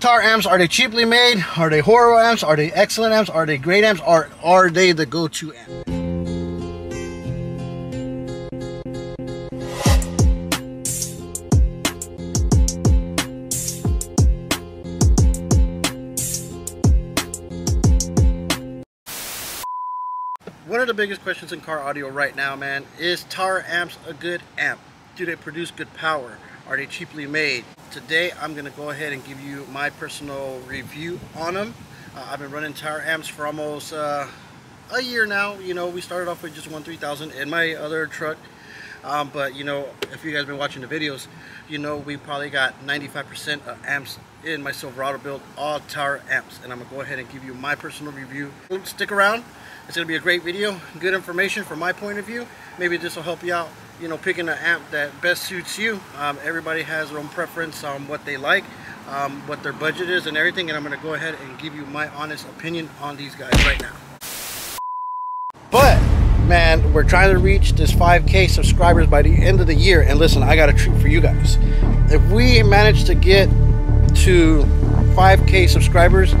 Taramps, are they cheaply made? Are they horror amps? Are they excellent amps? Are they great amps? Or are they the go-to amp? One of the biggest questions in car audio right now, man, is Taramps a good amp? Do they produce good power? Are they cheaply made? Today, I'm gonna go ahead and give you my personal review on them. Uh, I've been running Taramps for almost uh, a year now. You know, we started off with just one 3000 in my other truck. Um, but you know, if you guys been watching the videos, you know we probably got 95% of amps in my Silverado build, all Tar amps. And I'm gonna go ahead and give you my personal review. Stick around, it's gonna be a great video, good information from my point of view. Maybe this will help you out, you know, picking an amp that best suits you. Um, everybody has their own preference on what they like, um, what their budget is and everything. And I'm gonna go ahead and give you my honest opinion on these guys right now. But man, we're trying to reach this 5K subscribers by the end of the year. And listen, I got a treat for you guys. If we manage to get to 5K subscribers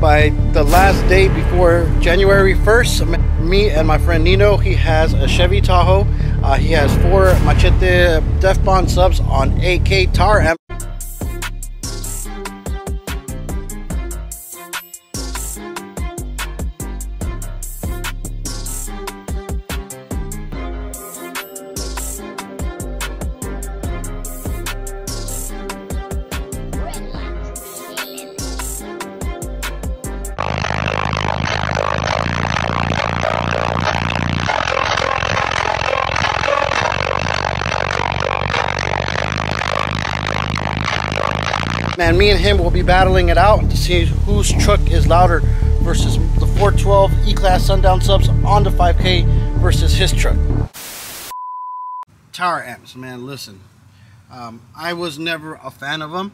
by the last day before January 1st, me and my friend Nino, he has a Chevy Tahoe. Uh, he has four Machete Deaf Bonce subs on 8K tar me and him will be battling it out to see whose truck is louder versus the 412 E-Class Sundown subs on the 5K versus his truck. Taramps, man, listen. Um, I was never a fan of them.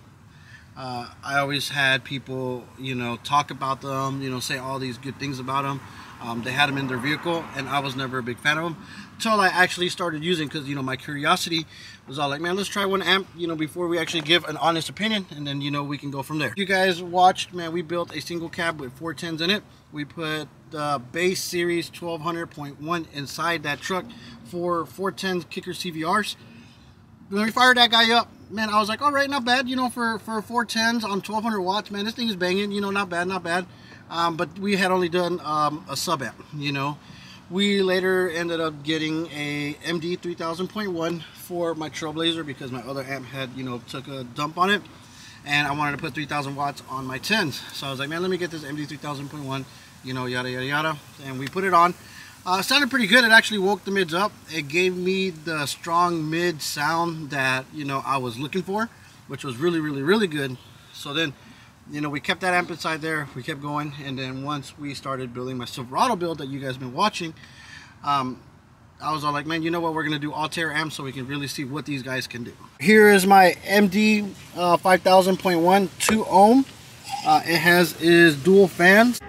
Uh, I always had people, you know, talk about them, you know, say all these good things about them. Um, they had them in their vehicle, and I was never a big fan of them until I actually started using because, you know, my curiosity was all like, man, let's try one amp, you know, before we actually give an honest opinion, and then, you know, we can go from there. You guys watched, man, we built a single cab with 410s in it. We put the Bass series 1200.1 inside that truck for 410s kicker CVRs. When we fired that guy up, man, I was like, all right, not bad, you know, for, for 410s on 1200 watts, man, this thing is banging, you know, not bad, not bad. Um, but we had only done um, a sub amp, you know. We later ended up getting a MD 3000.1 for my Trailblazer because my other amp had, you know, took a dump on it. And I wanted to put 3000 watts on my 10s. So I was like, man, let me get this MD 3000.1, you know, yada, yada, yada. And we put it on. Uh, sounded pretty good. It actually woke the mids up. It gave me the strong mid sound that, you know, I was looking for, which was really, really, really good. So then you know, we kept that amp inside there. We kept going. And then once we started building my Silverado build that you guys been watching, um, I was all like, man, you know what? We're going to do all Taramps so we can really see what these guys can do. Here is my MD uh, 5000.1 2 ohm. Uh, it has is dual fans.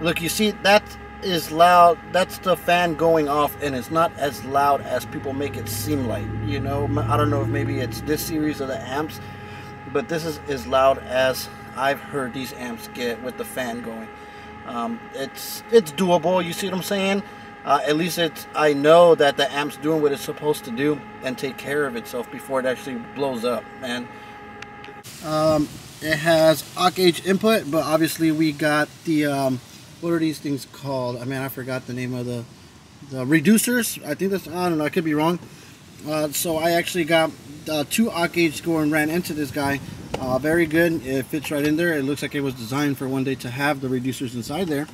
Look, you see, that is loud. That's the fan going off and it's not as loud as people make it seem like. You know, I don't know if maybe it's this series of the amps, but this is as loud as I've heard these amps get with the fan going. Um, it's it's doable. You see what I'm saying? Uh, at least it's I know that the amp's doing what it's supposed to do and take care of itself before it actually blows up, man. Um, it has gauge input, but obviously we got the um, what are these things called? I mean, I forgot the name of the the reducers. I think that's I don't know. I could be wrong. Uh, so I actually got uh, two gauge going ran into this guy uh, very good. It fits right in there. It looks like it was designed for one day to have the reducers inside there.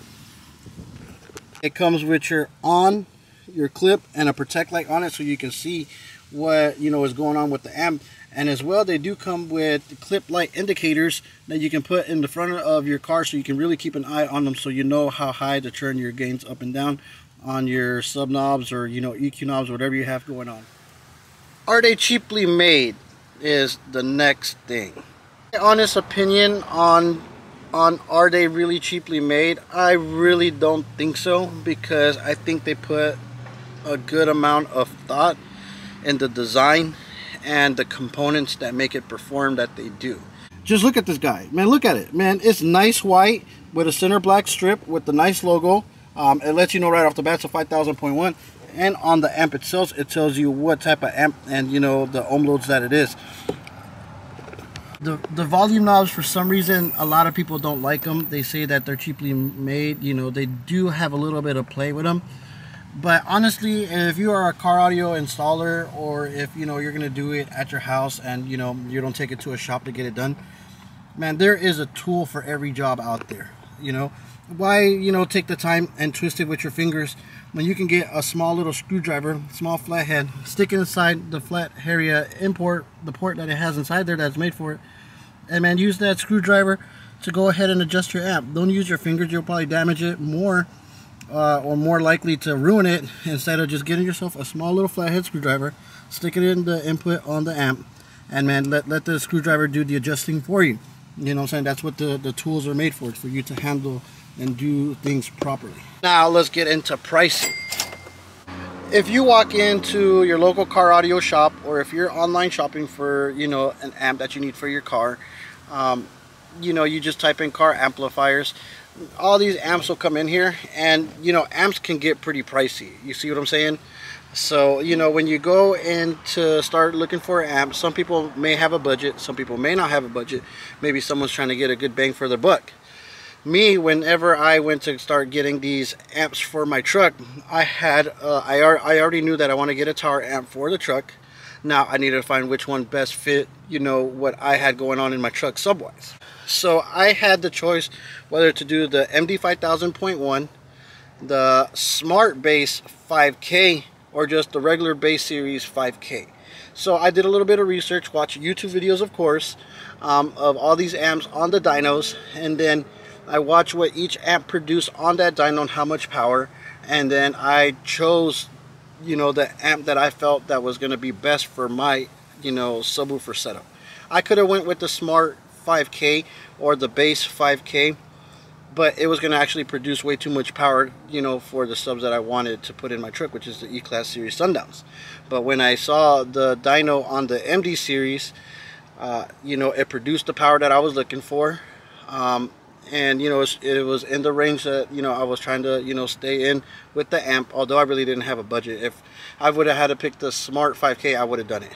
It comes with your on, your clip, and a protect light on it so you can see what you know is going on with the amp. And as well, they do come with clip light indicators that you can put in the front of your car so you can really keep an eye on them so you know how high to turn your gains up and down on your sub knobs or you know EQ knobs, whatever you have going on. Are they cheaply made is the next thing honest opinion on on are they really cheaply made i really don't think so because i think they put a good amount of thought in the design and the components that make it perform that they do just look at this guy. Man, look at it. Man, it's nice white with a center black strip with the nice logo. Um, it lets you know right off the bat it's a 5000.1 and on the amp itself it tells you what type of amp and you know the ohm loads that it is the the volume knobs for some reason a lot of people don't like them they say that they're cheaply made you know they do have a little bit of play with them but honestly if you are a car audio installer or if you know you're gonna do it at your house and you know you don't take it to a shop to get it done man there is a tool for every job out there you know why you know take the time and twist it with your fingers when you can get a small little screwdriver small flathead stick it inside the flat area import the port that it has inside there that's made for it and man use that screwdriver to go ahead and adjust your amp. Don't use your fingers you'll probably damage it more uh, or more likely to ruin it instead of just getting yourself a small little flathead screwdriver stick it in the input on the amp and man let, let the screwdriver do the adjusting for you you know what I'm saying that's what the the tools are made for it's for you to handle and do things properly. Now let's get into pricing. If you walk into your local car audio shop or if you're online shopping for, you know, an amp that you need for your car, um, you know, you just type in car amplifiers. All these amps will come in here and, you know, amps can get pretty pricey. You see what I'm saying? So, you know, when you go in to start looking for an amp, some people may have a budget, some people may not have a budget. Maybe someone's trying to get a good bang for their buck. Me whenever I went to start getting these amps for my truck I had uh, I, I already knew that I want to get a tower amp for the truck. Now I needed to find which one best fit you know what I had going on in my truck subwise. So I had the choice whether to do the MD 5000.1 the smart bass 5k or just the regular Bass series 5k so I did a little bit of research watched YouTube videos of course um, of all these amps on the dynos and then I watched what each amp produced on that dyno and how much power and then I chose you know the amp that I felt that was going to be best for my you know subwoofer setup. I could have went with the smart 5k or the base 5k but it was going to actually produce way too much power you know for the subs that I wanted to put in my truck which is the E-Class series Sundowns. But when I saw the dyno on the MD series uh, you know it produced the power that I was looking for. Um, and you know it was in the range that you know I was trying to you know stay in with the amp although I really didn't have a budget. If I would have had to pick the smart 5k I would have done it.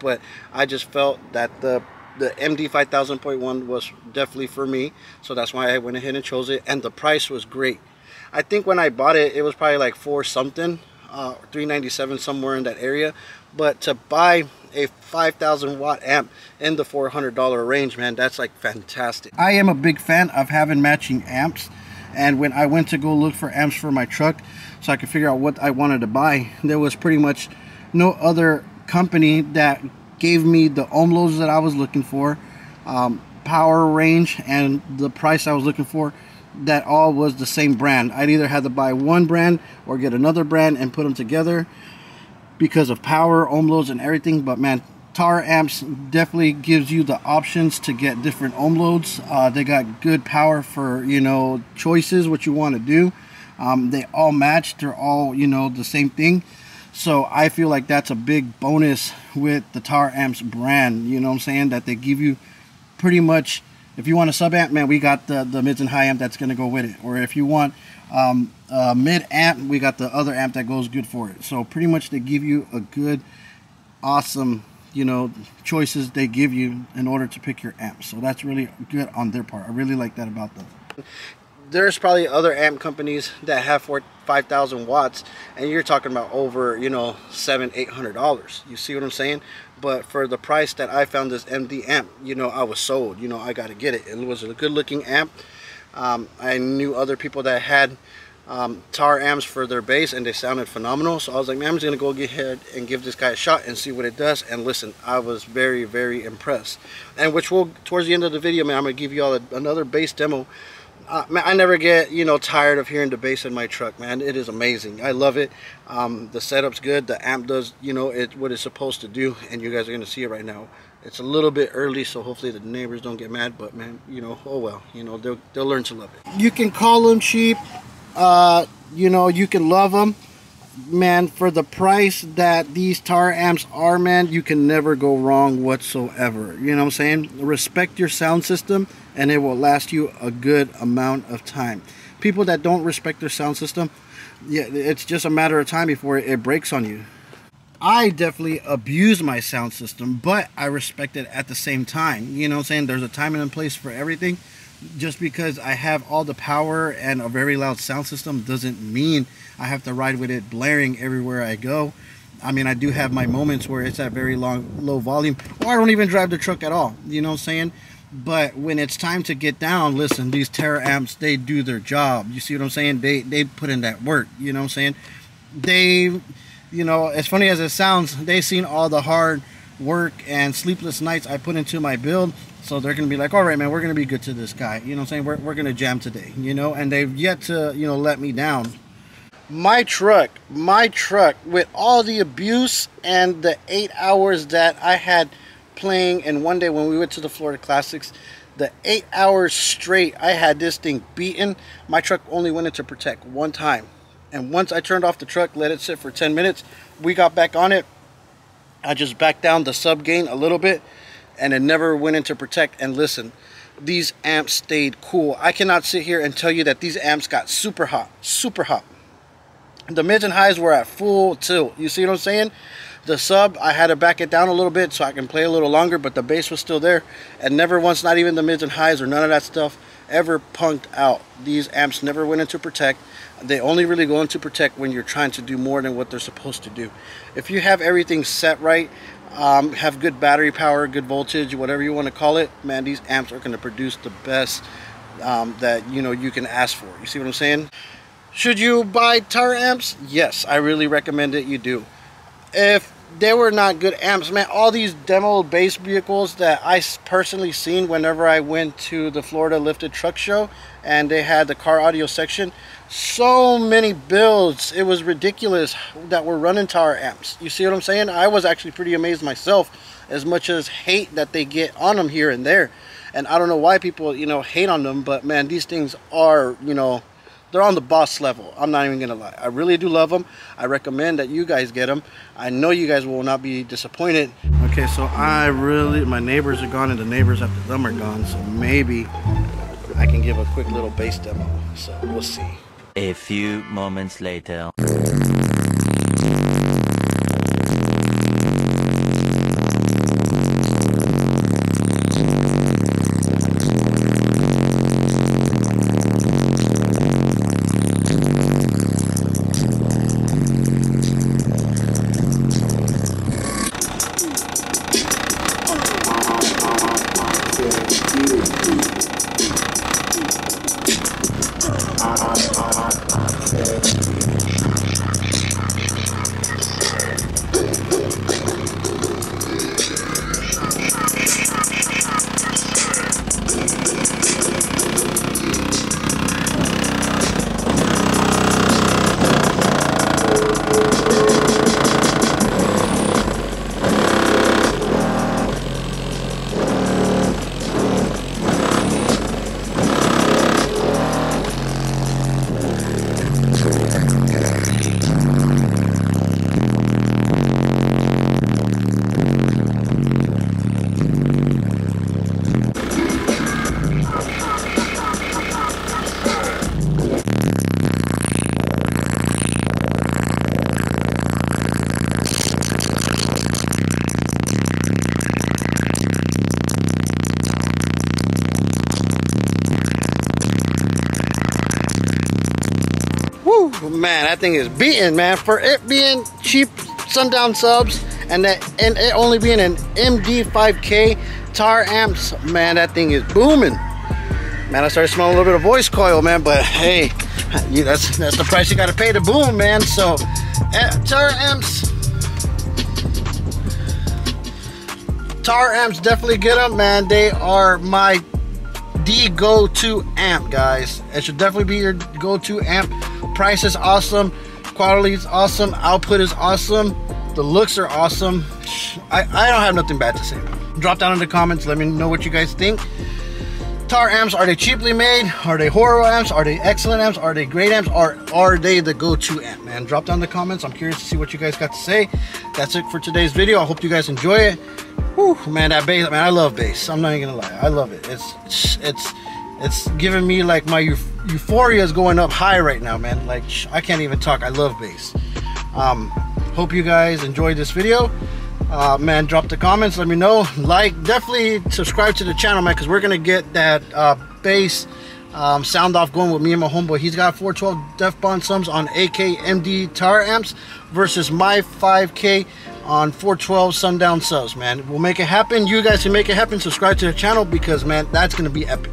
But I just felt that the the MD 5000.1 was definitely for me so that's why I went ahead and chose it and the price was great I think when I bought it it was probably like four something uh, 397 somewhere in that area but to buy a 5000 watt amp in the $400 range, man, that's like fantastic. I am a big fan of having matching amps. And when I went to go look for amps for my truck so I could figure out what I wanted to buy, there was pretty much no other company that gave me the ohm loads that I was looking for, um, power range, and the price I was looking for that all was the same brand. I'd either had to buy one brand or get another brand and put them together because of power, ohm loads, and everything. But man, Taramps definitely gives you the options to get different ohm loads. Uh, they got good power for you know choices what you want to do. Um, they all match. They're all you know the same thing. So I feel like that's a big bonus with the Taramps brand. You know what I'm saying? That they give you pretty much. If you want a sub amp, man, we got the the mids and high amp that's gonna go with it. Or if you want um, uh, mid amp we got the other amp that goes good for it so pretty much they give you a good awesome you know choices they give you in order to pick your amp so that's really good on their part i really like that about them there's probably other amp companies that have for 5000 watts and you're talking about over you know seven eight hundred dollars you see what i'm saying but for the price that i found this md amp you know i was sold you know i got to get it it was a good looking amp um, I knew other people that had um, Taramps for their bass and they sounded phenomenal. So I was like, man, I'm just going to go get ahead and give this guy a shot and see what it does. And listen, I was very, very impressed. And which will, towards the end of the video, man, I'm going to give you all a, another bass demo. Uh, man, I never get, you know, tired of hearing the bass in my truck, man. It is amazing. I love it. Um, the setup's good. The amp does, you know, it what it's supposed to do. And you guys are going to see it right now it's a little bit early so hopefully the neighbors don't get mad but man you know oh well you know they'll, they'll learn to love it you can call them cheap uh, you know you can love them man, for the price that these Taramps are, man, you can never go wrong whatsoever. You know what I'm saying? Respect your sound system and it will last you a good amount of time. People that don't respect their sound system, yeah, it's just a matter of time before it breaks on you. I definitely abuse my sound system, but I respect it at the same time. You know what I'm saying? There's a time and a place for everything. Just because I have all the power and a very loud sound system doesn't mean I have to ride with it blaring everywhere I go. I mean, I do have my moments where it's at very long, low volume, or I don't even drive the truck at all. You know what I'm saying? But when it's time to get down, listen, these Taramps, they do their job. You see what I'm saying? They they put in that work. You know what I'm saying? They, you know, as funny as it sounds, they've seen all the hard work and sleepless nights I put into my build. So they're to be like, all right, man, we're to be good to this guy. You know what I'm saying? We're, we're to jam today, you know? And they've yet to, you know, let me down. My truck, my truck, with all the abuse and the eight hours that I had – playing and one day when we went to the Florida Classics the eight hours straight I had this thing beaten. My truck only went into protect one time. And once I turned off the truck let it sit for 10 minutes we got back on it. I just backed down the sub gain a little bit and it never went into protect. And listen these amps stayed cool. I cannot sit here and tell you that these amps got super hot super hot. The mids and highs were at full tilt. You see what I'm saying the sub, I had to back it down a little bit so I can play a little longer, but the bass was still there. And never once, not even the mids and highs or none of that stuff, ever punked out. These amps never went into protect. They only really go into protect when you're trying to do more than what they're supposed to do. If you have everything set right, um, have good battery power, good voltage, whatever you want to call it, man, these amps are going to produce the best um, that you know you can ask for. You see what I'm saying? Should you buy Taramps? Yes, I really recommend it. You do. If they were not good amps. Man all these demo bass vehicles that i personally seen whenever i went to the florida lifted truck show and they had the car audio section so many builds. It was ridiculous that were running Taramps. You see what i'm saying? I was actually pretty amazed myself as much as hate that they get on them here and there. And i don't know why people you know hate on them but man these things are you know they're on the boss level. I'm not even gonna lie. I really do love them. I recommend that you guys get them. I know you guys will not be disappointed. Okay, so I really, my neighbors are gone and the neighbors after them are gone. So maybe I can give a quick little bass demo. So we'll see. A few moments later. Man, that thing is beating, man. For it being cheap sundown subs and that and it only being an MD5K Taramps, man, that thing is booming. Man, I started smelling a little bit of voice coil, man, but hey, you, that's that's the price you gotta pay to boom, man. So, eh, Taramps, tar amps, definitely get them, man. They are my the go-to amp, guys. It should definitely be your go-to amp price is awesome quality is awesome output is awesome the looks are awesome I, I don't have nothing bad to say drop down in the comments let me know what you guys think Taramps, are they cheaply made? Are they horror amps? Are they excellent amps? Are they great amps? Or are they the go-to amp, man? Drop down in the comments. I'm curious to see what you guys got to say. That's it for today's video. I hope you guys enjoy it. Whew, man, that bass, man, I love bass. I'm not even gonna lie. I love it. It's, it's, it's giving me like my euphoria is going up high right now, man. Like, I can't even talk. I love bass. Um, hope you guys enjoyed this video uh, man drop the comments let me know like definitely subscribe to the channel man because we're gonna get that uh, bass um, sound off going with me and my homeboy he's got 412 Deaf Bonce sums on AKMD Taramps versus my 5k on 412 sundown subs man. We'll make it happen. You guys can make it happen. Subscribe to the channel because man that's gonna be epic.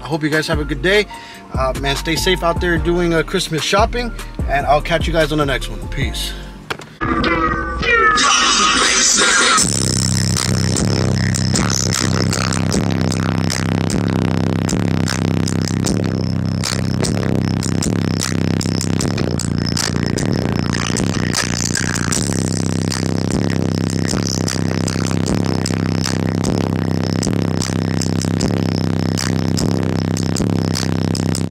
I hope you guys have a good day. Uh, man stay safe out there doing uh, Christmas shopping and I'll catch you guys on the next one. Peace